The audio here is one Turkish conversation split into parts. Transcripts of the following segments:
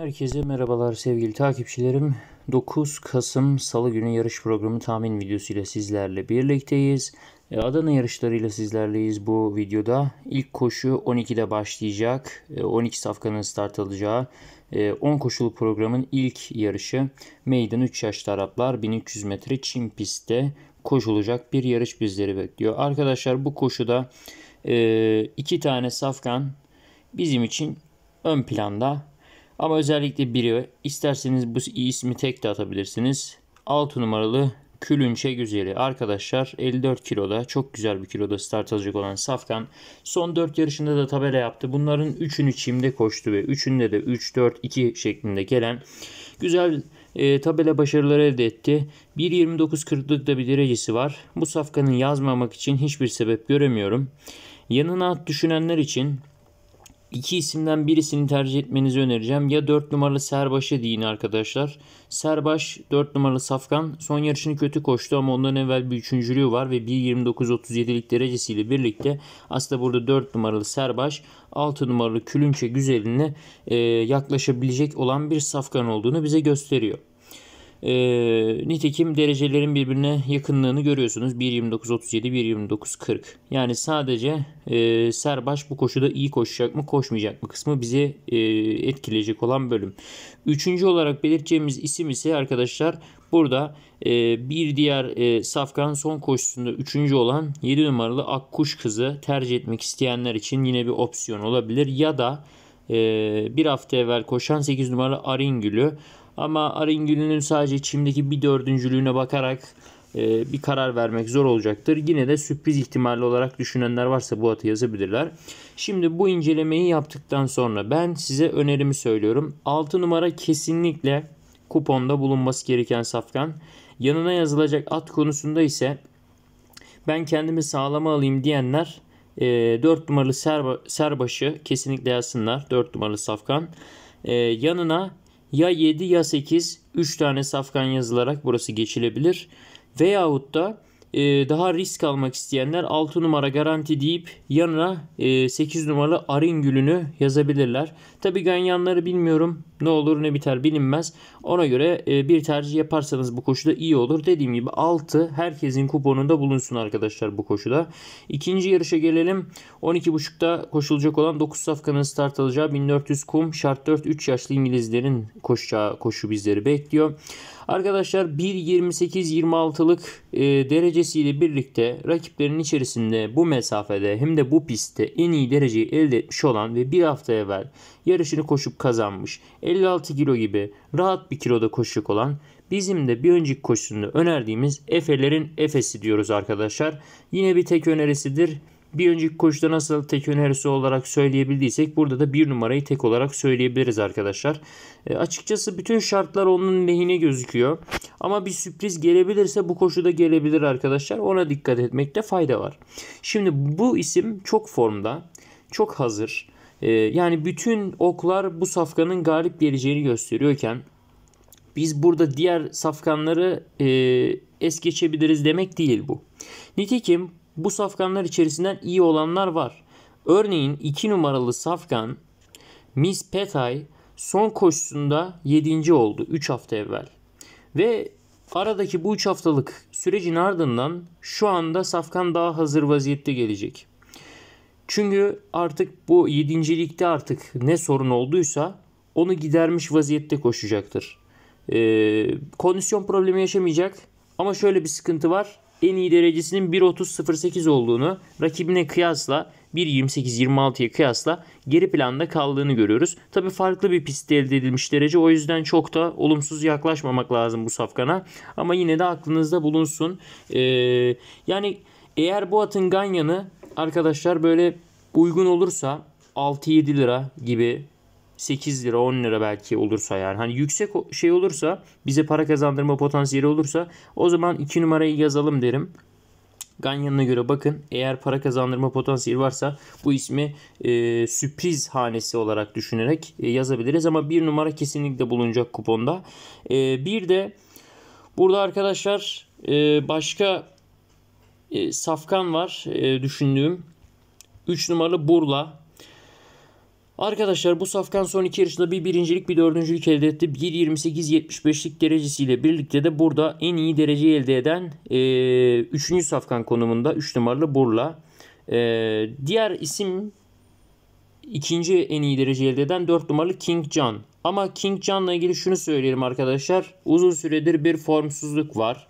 Herkese merhabalar sevgili takipçilerim. 9 Kasım Salı günü yarış programı tahmin videosu ile sizlerle birlikteyiz. E, Adana yarışlarıyla sizlerleyiz bu videoda. İlk koşu 12'de başlayacak. 12 e, safkanın start alacağı 10 e, koşulu programın ilk yarışı. Meydan 3 yaşlı Araplar 1300 metre çim pistte koşulacak bir yarış bizleri bekliyor. Arkadaşlar bu koşuda iki tane safkan bizim için ön planda. Ama özellikle biri isterseniz bu ismi tek de atabilirsiniz. 6 numaralı Külünçe Güzeli. Arkadaşlar 54 kiloda çok güzel bir kiloda start alacak olan Safkan son 4 yarışında da tabela yaptı. Bunların 3'ünü çimde koştu ve 3'ünde de 3-4-2 şeklinde gelen güzel e, tabela başarıları elde etti. 1.29.40'lık da bir derecesi var. Bu Safkan'ın yazmamak için hiçbir sebep göremiyorum. Yanına düşünenler için İki isimden birisini tercih etmenizi önereceğim. Ya 4 numaralı Serbaş'ı deyin arkadaşlar. Serbaş 4 numaralı Safkan son yarışını kötü koştu ama ondan evvel bir üçüncülüğü var ve 1.29.37'lik derecesiyle birlikte aslında burada 4 numaralı Serbaş 6 numaralı Külünçe güzeline e, yaklaşabilecek olan bir Safkan olduğunu bize gösteriyor. E, nitekim derecelerin birbirine yakınlığını görüyorsunuz. 1.29.37, 1.29.40. Yani sadece e, Serbaş bu koşuda iyi koşacak mı koşmayacak mı kısmı bizi e, etkileyecek olan bölüm. Üçüncü olarak belirteceğimiz isim ise arkadaşlar burada e, bir diğer e, Safkan son koşusunda üçüncü olan 7 numaralı Akkuş kızı tercih etmek isteyenler için yine bir opsiyon olabilir. Ya da e, bir hafta evvel koşan 8 numaralı Aringül'ü ama Aringül'ün sadece çimdeki bir dördüncülüğüne bakarak e, bir karar vermek zor olacaktır. Yine de sürpriz ihtimali olarak düşünenler varsa bu atı yazabilirler. Şimdi bu incelemeyi yaptıktan sonra ben size önerimi söylüyorum. 6 numara kesinlikle kuponda bulunması gereken safkan. Yanına yazılacak at konusunda ise ben kendimi sağlama alayım diyenler e, 4 numaralı serba, serbaşı kesinlikle yazsınlar. 4 numaralı safkan. E, yanına ya 7 ya 8 3 tane safkan yazılarak burası geçilebilir. Veyahut da e, daha risk almak isteyenler 6 numara garanti deyip yanına e, 8 numaralı arın gülünü yazabilirler. Tabi ganyanları bilmiyorum. Ne olur ne biter bilinmez. Ona göre e, bir tercih yaparsanız bu koşuda iyi olur. Dediğim gibi 6 herkesin kuponunda bulunsun arkadaşlar bu koşuda. İkinci yarışa gelelim. 12.30'da koşulacak olan 9 safkanın start alacağı 1400 kum şart 4 3 yaşlı İngilizlerin koşacağı koşu bizleri bekliyor. Arkadaşlar 1.28-26'lık e, derecesiyle birlikte rakiplerin içerisinde bu mesafede hem de bu pistte en iyi dereceyi elde etmiş olan ve bir hafta evvel yarışını koşup kazanmış 56 kilo gibi rahat bir kiloda koşacak olan bizim de bir önceki koşusunda önerdiğimiz Efe'lerin Efe'si diyoruz arkadaşlar. Yine bir tek önerisidir. Bir önceki koşuda nasıl tek önerisi olarak söyleyebildiysek burada da bir numarayı tek olarak söyleyebiliriz arkadaşlar. E, açıkçası bütün şartlar onun lehine gözüküyor. Ama bir sürpriz gelebilirse bu koşuda gelebilir arkadaşlar. Ona dikkat etmekte fayda var. Şimdi bu isim çok formda, çok hazır. E, yani bütün oklar bu safkanın galip geleceğini gösteriyorken biz burada diğer safkanları e, es geçebiliriz demek değil bu. Nitekim bu safkanlar içerisinden iyi olanlar var. Örneğin 2 numaralı safkan Miss Petay son koşusunda 7. oldu 3 hafta evvel. Ve aradaki bu 3 haftalık sürecin ardından şu anda safkan daha hazır vaziyette gelecek. Çünkü artık bu 7. ligde artık ne sorun olduysa onu gidermiş vaziyette koşacaktır. Ee, kondisyon problemi yaşamayacak ama şöyle bir sıkıntı var en iyi derecesinin 1.30.08 olduğunu rakibine kıyasla 1.28-26'ya kıyasla geri planda kaldığını görüyoruz. Tabi farklı bir pistte elde edilmiş derece o yüzden çok da olumsuz yaklaşmamak lazım bu safkana. Ama yine de aklınızda bulunsun. Ee, yani eğer bu atın ganyanı arkadaşlar böyle uygun olursa 6-7 lira gibi 8 lira 10 lira belki olursa yani hani yüksek şey olursa bize para kazandırma potansiyeli olursa o zaman 2 numarayı yazalım derim. Ganyan'ına göre bakın eğer para kazandırma potansiyeli varsa bu ismi e, sürpriz hanesi olarak düşünerek e, yazabiliriz ama bir numara kesinlikle bulunacak kuponda. E, bir de burada arkadaşlar e, başka e, safkan var e, düşündüğüm. 3 numaralı Burla Arkadaşlar bu safkan son iki yarışında bir birincilik bir dördüncülük elde etti. 1.28-75'lik derecesiyle birlikte de burada en iyi dereceyi elde eden e, 3. safkan konumunda 3 numaralı Burla. E, diğer isim ikinci en iyi derece elde eden 4 numaralı King John. Ama King John'la ilgili şunu söyleyelim arkadaşlar. Uzun süredir bir formsuzluk var.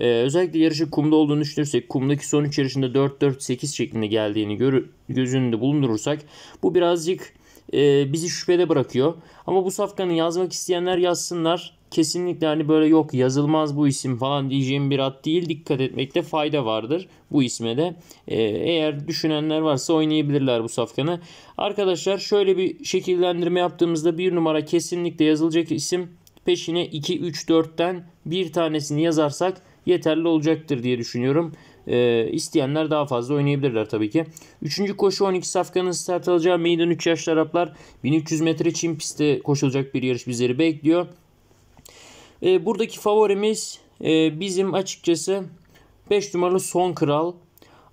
Ee, özellikle yarışı kumda olduğunu düşünürsek kumdaki son 3 yarışında 4-4-8 şeklinde geldiğini gör, göz önünde bulundurursak bu birazcık e, bizi şüphede bırakıyor. Ama bu safkanı yazmak isteyenler yazsınlar. Kesinlikle hani böyle yok yazılmaz bu isim falan diyeceğim bir at değil. Dikkat etmekte fayda vardır bu isme de. E, eğer düşünenler varsa oynayabilirler bu safkanı. Arkadaşlar şöyle bir şekillendirme yaptığımızda bir numara kesinlikle yazılacak isim peşine 2, 3, 4'ten bir tanesini yazarsak yeterli olacaktır diye düşünüyorum. E, isteyenler daha fazla oynayabilirler tabii ki. Üçüncü koşu 12 safkanın start alacağı meydan 3 yaşlı Araplar. 1300 metre çim pistte koşulacak bir yarış bizleri bekliyor. E, buradaki favorimiz e, bizim açıkçası 5 numaralı Son Kral.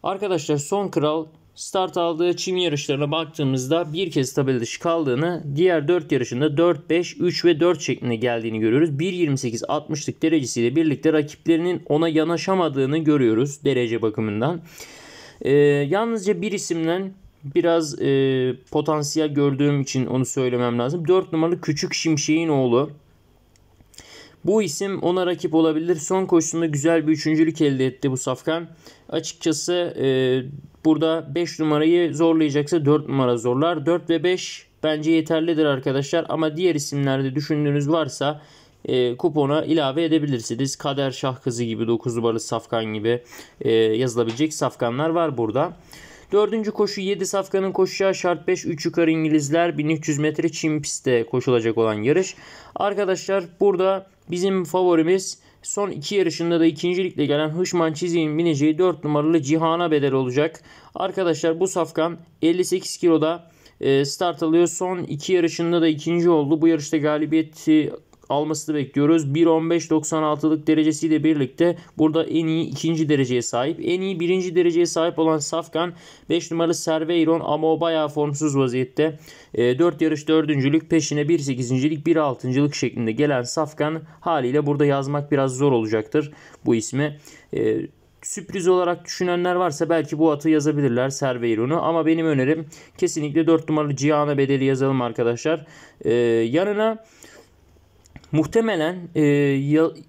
Arkadaşlar Son Kral start aldığı çim yarışlarına baktığımızda bir kez tabela dışı kaldığını, diğer 4 yarışında 4, 5, 3 ve 4 şeklinde geldiğini görüyoruz. 1.28-60'lık derecesiyle birlikte rakiplerinin ona yanaşamadığını görüyoruz derece bakımından. Ee, yalnızca bir isimden biraz e, potansiyel gördüğüm için onu söylemem lazım. 4 numaralı Küçük Şimşek'in oğlu. Bu isim ona rakip olabilir. Son koşusunda güzel bir üçüncülük elde etti bu Safkan. Açıkçası e, burada 5 numarayı zorlayacaksa 4 numara zorlar. 4 ve 5 bence yeterlidir arkadaşlar. Ama diğer isimlerde düşündüğünüz varsa e, kupona ilave edebilirsiniz. Kader Şah Kızı gibi 9 numaralı Safkan gibi e, yazılabilecek Safkanlar var burada. Dördüncü koşu 7 safkanın koşacağı şart 5 3 yukarı İngilizler 1300 metre çim pistte koşulacak olan yarış. Arkadaşlar burada bizim favorimiz son iki yarışında da ikincilikle gelen Hışman Çizik'in bineceği 4 numaralı Cihan'a bedel olacak. Arkadaşlar bu safkan 58 kiloda e, start alıyor. Son iki yarışında da ikinci oldu. Bu yarışta galibiyeti almasını bekliyoruz. 1.15.96'lık derecesiyle birlikte burada en iyi ikinci dereceye sahip. En iyi birinci dereceye sahip olan Safkan 5 numaralı Serveiron ama o bayağı formsuz vaziyette. E, 4 yarış dördüncülük peşine 1.8.lik 1.6.lık şeklinde gelen Safkan haliyle burada yazmak biraz zor olacaktır bu ismi. E, sürpriz olarak düşünenler varsa belki bu atı yazabilirler Serveiron'u ama benim önerim kesinlikle 4 numaralı Cihan'a bedeli yazalım arkadaşlar. Ee, yanına Muhtemelen e,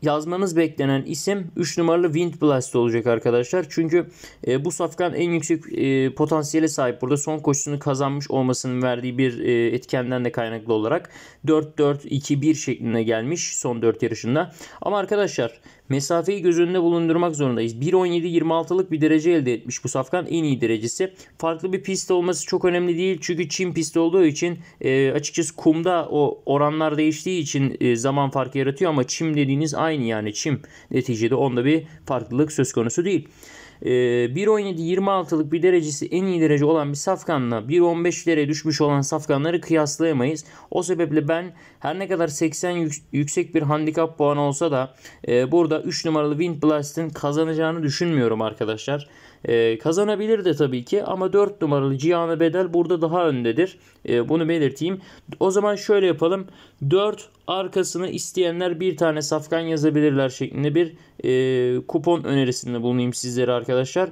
yazmanız beklenen isim 3 numaralı Wind Blast olacak arkadaşlar. Çünkü e, bu safkan en yüksek e, potansiyele sahip. Burada son koşusunu kazanmış olmasının verdiği bir e, etkenden de kaynaklı olarak 4-4-2-1 şeklinde gelmiş son 4 yarışında. Ama arkadaşlar mesafeyi göz önünde bulundurmak zorundayız. 1.17-26'lık bir derece elde etmiş bu safkan en iyi derecesi. Farklı bir pist olması çok önemli değil. Çünkü çim pist olduğu için e, açıkçası kumda o oranlar değiştiği için e, zaman farkı yaratıyor ama çim dediğiniz aynı yani çim. Neticede onda bir farklılık söz konusu değil. 1.17-26'lık ee, bir derecesi en iyi derece olan bir safkanla 1.15'lere düşmüş olan safkanları kıyaslayamayız. O sebeple ben her ne kadar 80 yüksek bir handikap puanı olsa da e, burada 3 numaralı Wind Blast'ın kazanacağını düşünmüyorum arkadaşlar. E, kazanabilir de tabii ki ama 4 numaralı Cihan'a bedel burada daha öndedir. E, bunu belirteyim. O zaman şöyle yapalım. 4 arkasını isteyenler bir tane safkan yazabilirler şeklinde bir e, kupon önerisinde bulunayım sizlere arkadaşlar.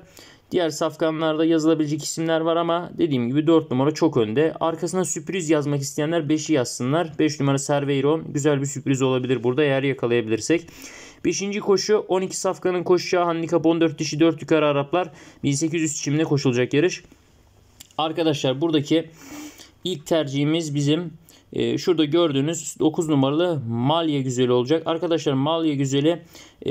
Diğer safkanlarda yazılabilecek isimler var ama dediğim gibi 4 numara çok önde. Arkasına sürpriz yazmak isteyenler 5'i yazsınlar. 5 numara Serveiron güzel bir sürpriz olabilir burada eğer yakalayabilirsek. 5. koşu 12 safkanın koşacağı handikap 14 dişi 4 yukarı Araplar 1800 çimle koşulacak yarış. Arkadaşlar buradaki ilk tercihimiz bizim e, şurada gördüğünüz 9 numaralı Malya Güzeli olacak. Arkadaşlar Malya Güzeli e,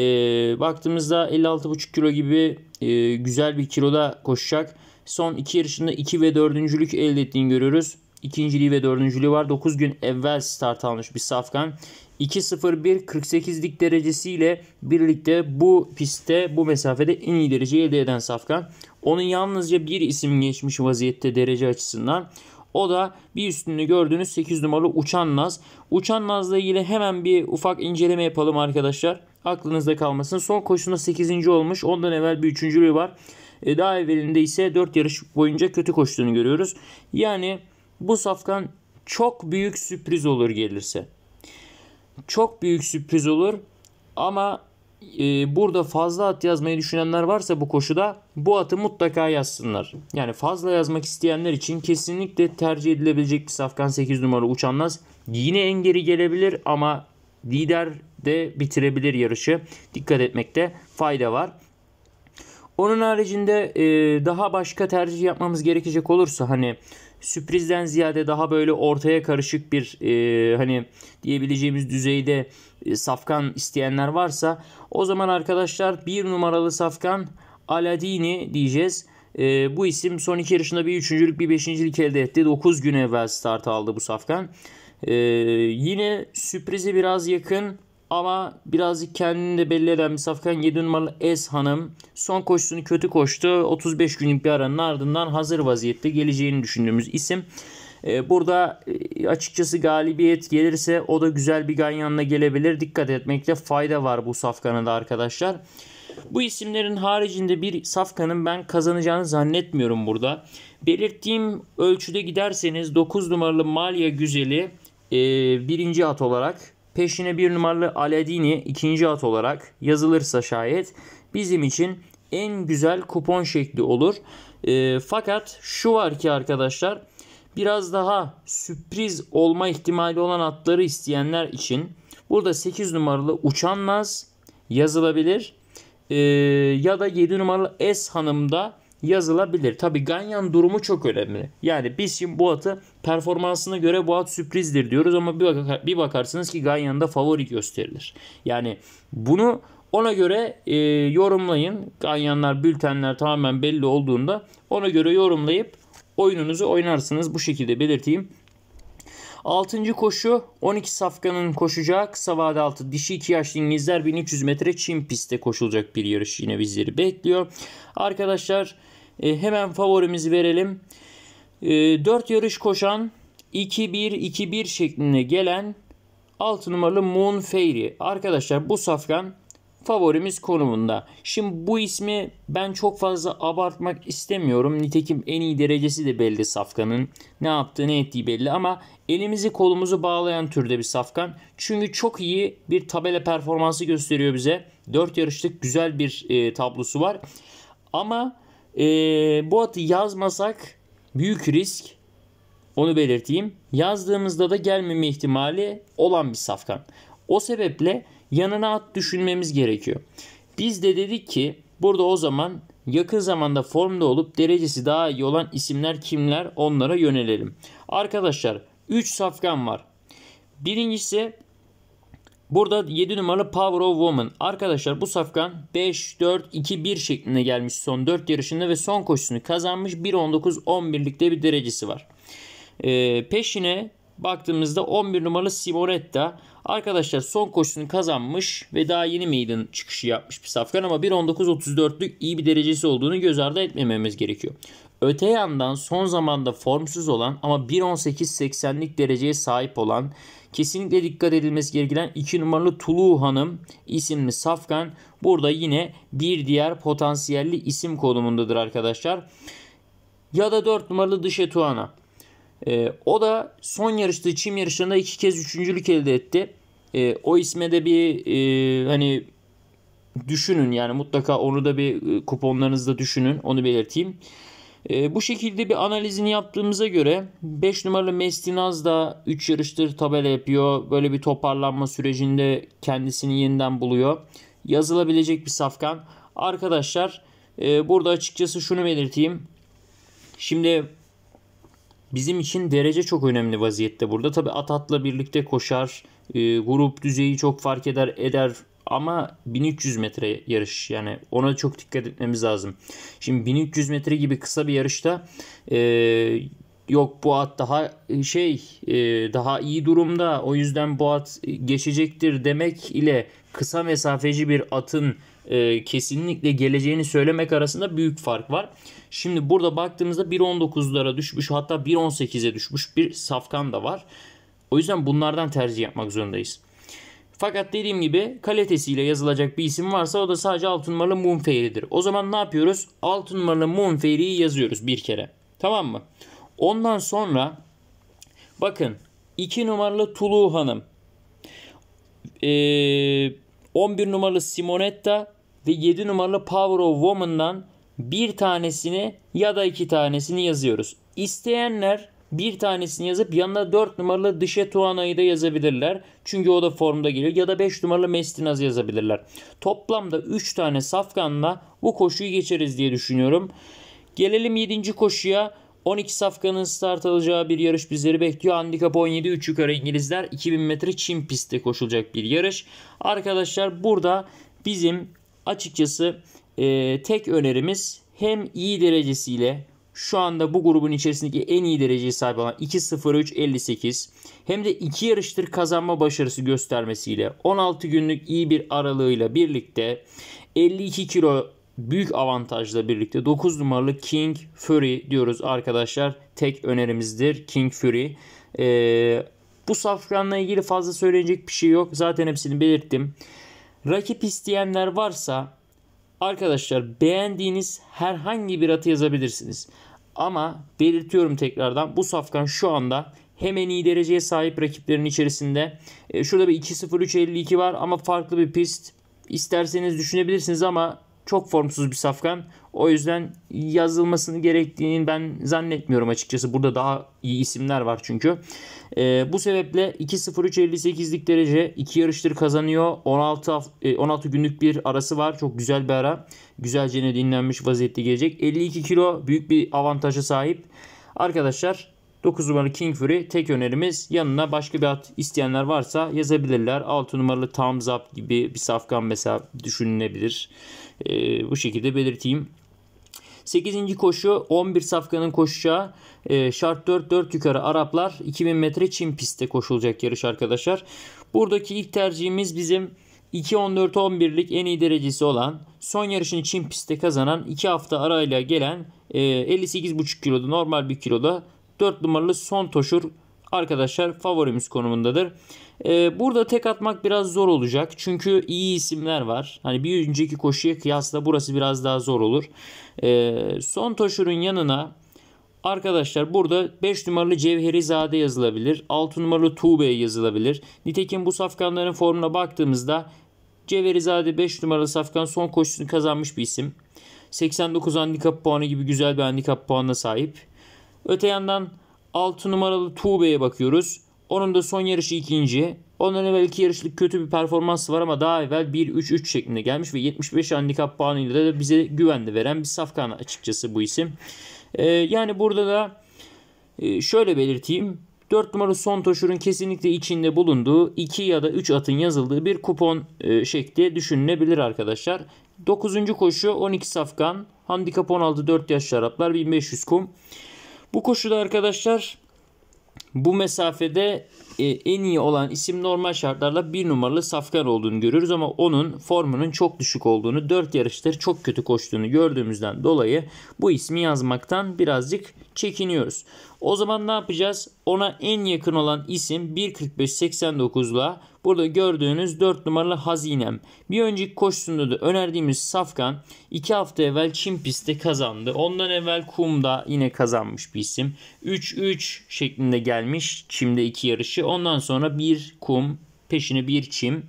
baktığımızda 56,5 kilo gibi e, güzel bir kiloda koşacak. Son 2 yarışında 2 ve 4. elde ettiğini görüyoruz. İkinciliği ve dördüncülüğü var. 9 gün evvel start almış bir Safkan. 2.01 48'lik derecesiyle birlikte bu pistte bu mesafede en iyi dereceyi elde eden Safkan. Onun yalnızca bir isim geçmiş vaziyette derece açısından. O da bir üstünde gördüğünüz 8 numaralı Uçan Naz. Uçan Naz'la ilgili hemen bir ufak inceleme yapalım arkadaşlar. Aklınızda kalmasın. Son koşusunda 8. olmuş. Ondan evvel bir üçüncülüğü var. E, daha evvelinde ise 4 yarış boyunca kötü koştuğunu görüyoruz. Yani Bu safkan çok büyük sürpriz olur gelirse. Çok büyük sürpriz olur ama e, burada fazla at yazmayı düşünenler varsa bu koşuda bu atı mutlaka yazsınlar. Yani fazla yazmak isteyenler için kesinlikle tercih edilebilecek bir safkan 8 numara uçanmaz. Yine en geri gelebilir ama lider de bitirebilir yarışı. Dikkat etmekte fayda var. Onun haricinde e, daha başka tercih yapmamız gerekecek olursa hani sürprizden ziyade daha böyle ortaya karışık bir e, hani diyebileceğimiz düzeyde e, safkan isteyenler varsa o zaman arkadaşlar bir numaralı safkan Aladini diyeceğiz. E, bu isim son iki yarışında bir üçüncülük bir beşincilik elde etti. 9 gün evvel start aldı bu safkan. E, yine sürprizi biraz yakın ama birazcık kendini de belli eden bir safkan 7 numaralı Es Hanım son koşusunu kötü koştu. 35 günlük bir aranın ardından hazır vaziyette geleceğini düşündüğümüz isim. Ee, burada e, açıkçası galibiyet gelirse o da güzel bir ganyanla gelebilir. Dikkat etmekte fayda var bu safkanın da arkadaşlar. Bu isimlerin haricinde bir safkanın ben kazanacağını zannetmiyorum burada. Belirttiğim ölçüde giderseniz 9 numaralı Malya Güzeli e, birinci at olarak peşine bir numaralı Aladini ikinci at olarak yazılırsa şayet bizim için en güzel kupon şekli olur. E, fakat şu var ki arkadaşlar biraz daha sürpriz olma ihtimali olan atları isteyenler için burada 8 numaralı Uçan Naz yazılabilir. E, ya da 7 numaralı S Hanım'da yazılabilir. Tabi Ganyan durumu çok önemli. Yani biz şimdi bu atı performansına göre bu at sürprizdir diyoruz ama bir, bakar, bir bakarsınız ki Ganyan'da favori gösterilir. Yani bunu ona göre e, yorumlayın. Ganyanlar, bültenler tamamen belli olduğunda ona göre yorumlayıp oyununuzu oynarsınız. Bu şekilde belirteyim. Altıncı koşu 12 safkanın koşacağı kısa vade dişi 2 yaşlı İngilizler 1300 metre Çin pistte koşulacak bir yarış yine bizleri bekliyor. Arkadaşlar e, hemen favorimizi verelim. E, 4 yarış koşan 2-1-2-1 şeklinde gelen 6 numaralı Moon Fairy. Arkadaşlar bu safkan favorimiz konumunda. Şimdi bu ismi ben çok fazla abartmak istemiyorum. Nitekim en iyi derecesi de belli Safkan'ın. Ne yaptığı ne ettiği belli ama elimizi kolumuzu bağlayan türde bir Safkan. Çünkü çok iyi bir tabela performansı gösteriyor bize. 4 yarışlık güzel bir e, tablosu var. Ama e, bu atı yazmasak büyük risk. Onu belirteyim. Yazdığımızda da gelmeme ihtimali olan bir safkan. O sebeple yanına at düşünmemiz gerekiyor. Biz de dedik ki burada o zaman yakın zamanda formda olup derecesi daha iyi olan isimler kimler onlara yönelelim. Arkadaşlar 3 safkan var. Birincisi Burada 7 numaralı Power of Woman. Arkadaşlar bu safkan 5-4-2-1 şeklinde gelmiş son 4 yarışında ve son koşusunu kazanmış. 1-19-11'likte bir derecesi var. Ee, peşine baktığımızda 11 numaralı Simonetta. Arkadaşlar son koşusunu kazanmış ve daha yeni maiden çıkışı yapmış bir safkan ama 1.19.34'lük iyi bir derecesi olduğunu göz ardı etmememiz gerekiyor. Öte yandan son zamanda formsuz olan ama 1.18.80'lik dereceye sahip olan kesinlikle dikkat edilmesi gereken 2 numaralı Tulu Hanım isimli safkan burada yine bir diğer potansiyelli isim konumundadır arkadaşlar. Ya da 4 numaralı Dışetuana. E, o da son yarıştığı çim yarışlarında iki kez üçüncülük elde etti. E, o isme de bir e, hani düşünün yani mutlaka onu da bir e, kuponlarınızda düşünün onu belirteyim. E, bu şekilde bir analizini yaptığımıza göre 5 numaralı Mestinaz da 3 yarıştır tabela yapıyor. Böyle bir toparlanma sürecinde kendisini yeniden buluyor. Yazılabilecek bir safkan. Arkadaşlar e, burada açıkçası şunu belirteyim. Şimdi bizim için derece çok önemli vaziyette burada. Tabi Atat'la birlikte koşar. E, grup düzeyi çok fark eder eder ama 1300 metre yarış yani ona çok dikkat etmemiz lazım. Şimdi 1300 metre gibi kısa bir yarışta e, yok bu at daha e, şey e, daha iyi durumda o yüzden bu at geçecektir demek ile kısa mesafeci bir atın e, kesinlikle geleceğini söylemek arasında büyük fark var. Şimdi burada baktığımızda 1.19'lara düşmüş hatta 1.18'e düşmüş bir safkan da var. O yüzden bunlardan tercih yapmak zorundayız. Fakat dediğim gibi kalitesiyle yazılacak bir isim varsa o da sadece 6 numaralı Moonfairy'dir. O zaman ne yapıyoruz? 6 numaralı Moonfairy'yi yazıyoruz bir kere. Tamam mı? Ondan sonra Bakın 2 numaralı Tulu Hanım. Ee, 11 numaralı Simonetta ve 7 numaralı Power of Woman'dan bir tanesini ya da iki tanesini yazıyoruz. İsteyenler bir tanesini yazıp yanına 4 numaralı Dışe Tuana'yı da yazabilirler. Çünkü o da formda geliyor. Ya da 5 numaralı Mestinaz yazabilirler. Toplamda 3 tane safkanla bu koşuyu geçeriz diye düşünüyorum. Gelelim 7. koşuya. 12 safkanın start alacağı bir yarış bizleri bekliyor. Handikap 17 3 yukarı İngilizler 2000 metre çim pistte koşulacak bir yarış. Arkadaşlar burada bizim açıkçası e, tek önerimiz hem iyi derecesiyle şu anda bu grubun içerisindeki en iyi dereceye sahip olan 2.03.58 hem de iki yarıştır kazanma başarısı göstermesiyle 16 günlük iyi bir aralığıyla birlikte 52 kilo büyük avantajla birlikte 9 numaralı King Fury diyoruz arkadaşlar. Tek önerimizdir King Fury. Ee, bu safranla ilgili fazla söyleyecek bir şey yok. Zaten hepsini belirttim. Rakip isteyenler varsa arkadaşlar beğendiğiniz herhangi bir atı yazabilirsiniz. Ama belirtiyorum tekrardan bu safkan şu anda hemen iyi dereceye sahip rakiplerin içerisinde. Ee, şurada bir 2.03.52 var ama farklı bir pist. İsterseniz düşünebilirsiniz ama çok formsuz bir safkan. O yüzden yazılmasını gerektiğini ben zannetmiyorum açıkçası. Burada daha iyi isimler var çünkü. E, bu sebeple 2.03.58'lik derece 2 yarıştır kazanıyor. 16 16 e, günlük bir arası var. Çok güzel bir ara. Güzelce dinlenmiş vaziyette gelecek. 52 kilo büyük bir avantaja sahip. Arkadaşlar 9 numaralı King Fury tek önerimiz. Yanına başka bir at isteyenler varsa yazabilirler. 6 numaralı Thumbs Up gibi bir safkan mesela düşünülebilir. Ee, bu şekilde belirteyim. 8. koşu 11 safkanın koşacağı e, şart 4-4 yukarı Araplar 2000 metre çim pistte koşulacak yarış arkadaşlar. Buradaki ilk tercihimiz bizim 2-14-11'lik en iyi derecesi olan son yarışını çim pistte kazanan 2 hafta arayla gelen e, 58,5 kiloda normal bir kiloda 4 numaralı son toşur arkadaşlar favorimiz konumundadır. Ee, burada tek atmak biraz zor olacak. Çünkü iyi isimler var. Hani bir önceki koşuya kıyasla burası biraz daha zor olur. Ee, son toşurun yanına Arkadaşlar burada 5 numaralı Cevherizade yazılabilir. 6 numaralı Tuğbe yazılabilir. Nitekim bu safkanların formuna baktığımızda Cevherizade 5 numaralı safkan son koşusunu kazanmış bir isim. 89 handikap puanı gibi güzel bir handikap puanına sahip. Öte yandan 6 numaralı Tuğbe'ye bakıyoruz. Onun da son yarışı ikinci. Ondan evvel iki yarışlık kötü bir performansı var ama daha evvel 1-3-3 şeklinde gelmiş ve 75 handikap puanıyla da bize güvenli veren bir safkan açıkçası bu isim. Ee, yani burada da e, şöyle belirteyim. 4 numaralı son toşurun kesinlikle içinde bulunduğu 2 ya da 3 atın yazıldığı bir kupon e, şekli düşünülebilir arkadaşlar. 9. koşu 12 safkan. Handikap 16 4 yaş şaraplar 1500 kum. Bu koşuda arkadaşlar bu mesafede e, en iyi olan isim normal şartlarla bir numaralı Safkan olduğunu görüyoruz ama onun formunun çok düşük olduğunu, 4 yarıştır çok kötü koştuğunu gördüğümüzden dolayı bu ismi yazmaktan birazcık çekiniyoruz. O zaman ne yapacağız? Ona en yakın olan isim 1.45.89'la burada gördüğünüz 4 numaralı Hazinem. Bir önceki koşusunda da önerdiğimiz Safkan 2 hafta evvel Çin pistte kazandı. Ondan evvel Kum'da yine kazanmış bir isim. 3-3 şeklinde gelmiş Çim'de 2 yarışı. Ondan sonra bir Kum peşine bir Çim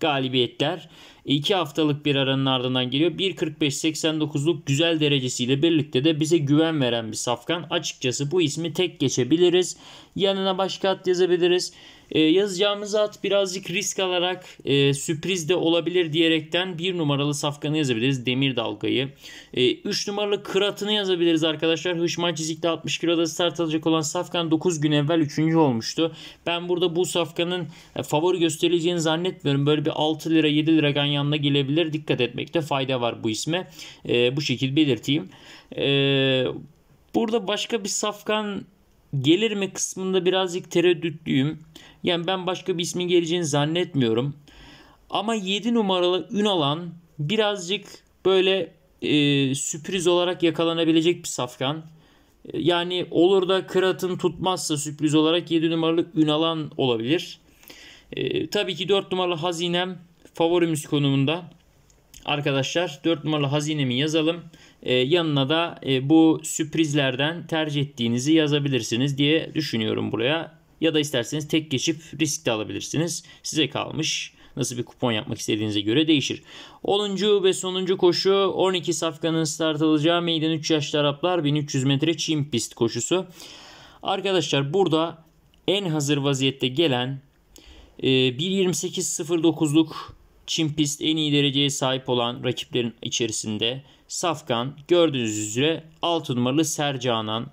galibiyetler. 2 haftalık bir aranın ardından geliyor. 1.45-89'luk güzel derecesiyle birlikte de bize güven veren bir safkan. Açıkçası bu ismi tek geçebiliriz. Yanına başka at yazabiliriz. E, yazacağımız at birazcık risk alarak e, sürpriz de olabilir diyerekten bir numaralı safkanı yazabiliriz. Demir dalgayı. 3 e, numaralı kıratını yazabiliriz arkadaşlar. Hışman çizikte 60 kiloda start alacak olan safkan 9 gün evvel 3. olmuştu. Ben burada bu safkanın e, favori gösterileceğini zannetmiyorum. Böyle bir 6 lira 7 lira gan yanına gelebilir. Dikkat etmekte fayda var bu isme. E, bu şekilde belirteyim. E, burada başka bir safkan gelir mi kısmında birazcık tereddütlüyüm. Yani ben başka bir ismin geleceğini zannetmiyorum. Ama 7 numaralı Ünalan birazcık böyle e, sürpriz olarak yakalanabilecek bir safkan. E, yani olur da Kırat'ın tutmazsa sürpriz olarak 7 numaralı Ünalan olabilir. E, tabii ki 4 numaralı Hazinem favorimiz konumunda. Arkadaşlar 4 numaralı hazinemi yazalım. Ee, yanına da e, bu sürprizlerden tercih ettiğinizi yazabilirsiniz diye düşünüyorum buraya. ya da isterseniz tek geçip risk de alabilirsiniz. Size kalmış. Nasıl bir kupon yapmak istediğinize göre değişir. 10. ve sonuncu koşu 12 safkanın start alacağı meydan 3 yaşlı Araplar 1300 metre çim pist koşusu. Arkadaşlar burada en hazır vaziyette gelen e, 1.28.09'luk çim pist en iyi dereceye sahip olan rakiplerin içerisinde Safkan gördüğünüz üzere 6 numaralı Sercanan.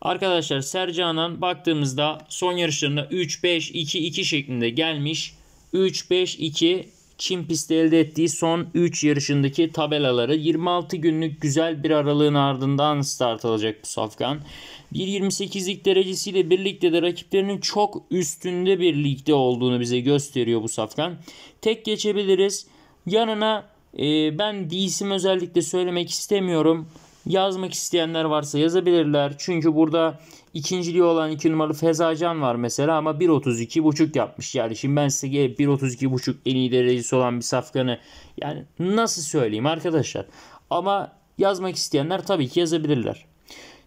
Arkadaşlar Sercanan baktığımızda son yarışlarında 3-5-2-2 şeklinde gelmiş. 3-5-2 Çin pisti elde ettiği son 3 yarışındaki tabelaları 26 günlük güzel bir aralığın ardından start alacak bu Safkan. 1.28'lik derecesiyle birlikte de rakiplerinin çok üstünde bir ligde olduğunu bize gösteriyor bu Safkan. Tek geçebiliriz. Yanına e, ben isim özellikle söylemek istemiyorum. Yazmak isteyenler varsa yazabilirler. Çünkü burada ikinciliği olan 2 numaralı Fezacan var mesela ama 1.32.5 yapmış. Yani şimdi ben size gelip 1.32.5 en iyi derecesi olan bir safkanı yani nasıl söyleyeyim arkadaşlar. Ama yazmak isteyenler tabii ki yazabilirler.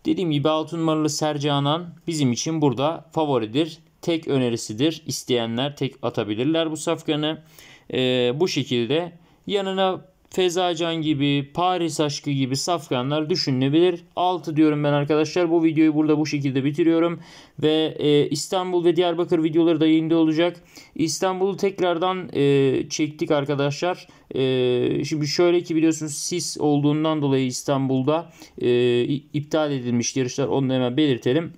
Dediğim gibi 6 numaralı Sercanan bizim için burada favoridir. Tek önerisidir. İsteyenler tek atabilirler bu safkanı. Ee, bu şekilde yanına Fezacan gibi, Paris aşkı gibi safkanlar düşünülebilir. 6 diyorum ben arkadaşlar. Bu videoyu burada bu şekilde bitiriyorum. Ve e, İstanbul ve Diyarbakır videoları da yayında olacak. İstanbul'u tekrardan e, çektik arkadaşlar. E, şimdi şöyle ki biliyorsunuz sis olduğundan dolayı İstanbul'da e, iptal edilmiş yarışlar. Onu hemen belirtelim.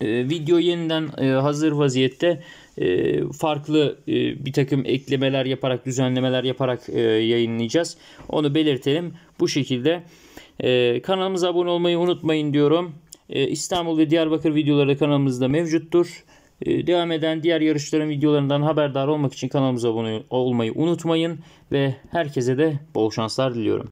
E, video yeniden e, hazır vaziyette e, farklı e, bir takım eklemeler yaparak düzenlemeler yaparak e, yayınlayacağız. Onu belirtelim. Bu şekilde e, kanalımıza abone olmayı unutmayın diyorum. E, İstanbul ve Diyarbakır videoları da kanalımızda mevcuttur. Devam eden diğer yarışların videolarından haberdar olmak için kanalımıza abone olmayı unutmayın ve herkese de bol şanslar diliyorum.